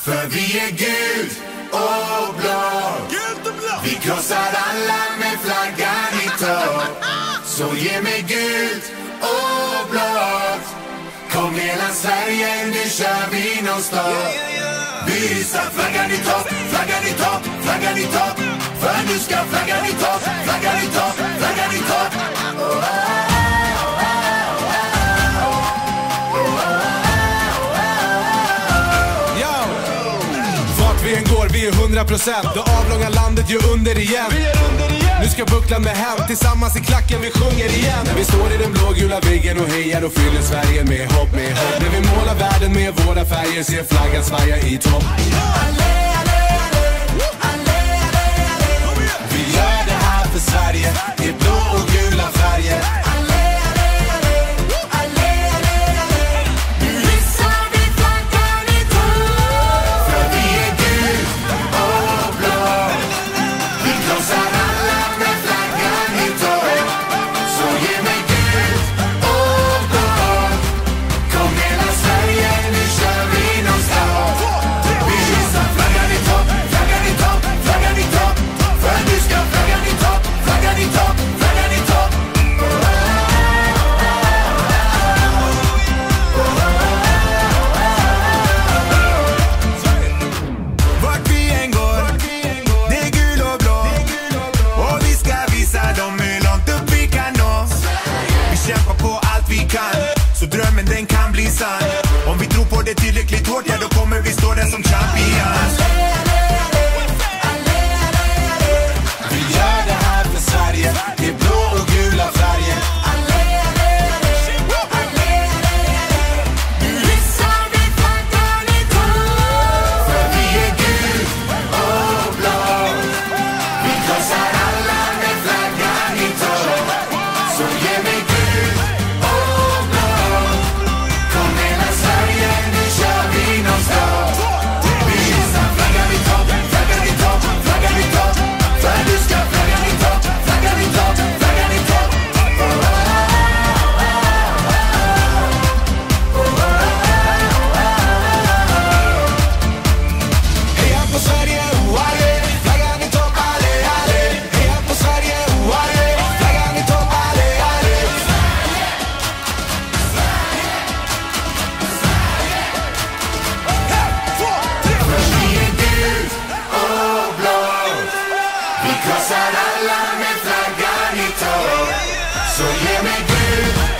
För vi är gult och blått. Vi krossar alla med flaggan i topp. Så ge mig gult och blått. Kom hela Sverige, nu kör vi nonstop. Vi hissar flaggan i topp, flaggan i topp, flaggan i topp. För nu ska flaggan i topp, vi vi är 100% Det avlånga landet gör under igen. Nu ska bucklan med hem, tillsammans i klacken vi sjunger igen. När vi står i den blågula viggen och hejar och fyller Sverige med hopp, med hopp. När vi målar världen med våra färger ser flaggan svaja i topp sann. Om vi tror på det tillräckligt hårt, ja då kommer vi stå där som champions. So here we go.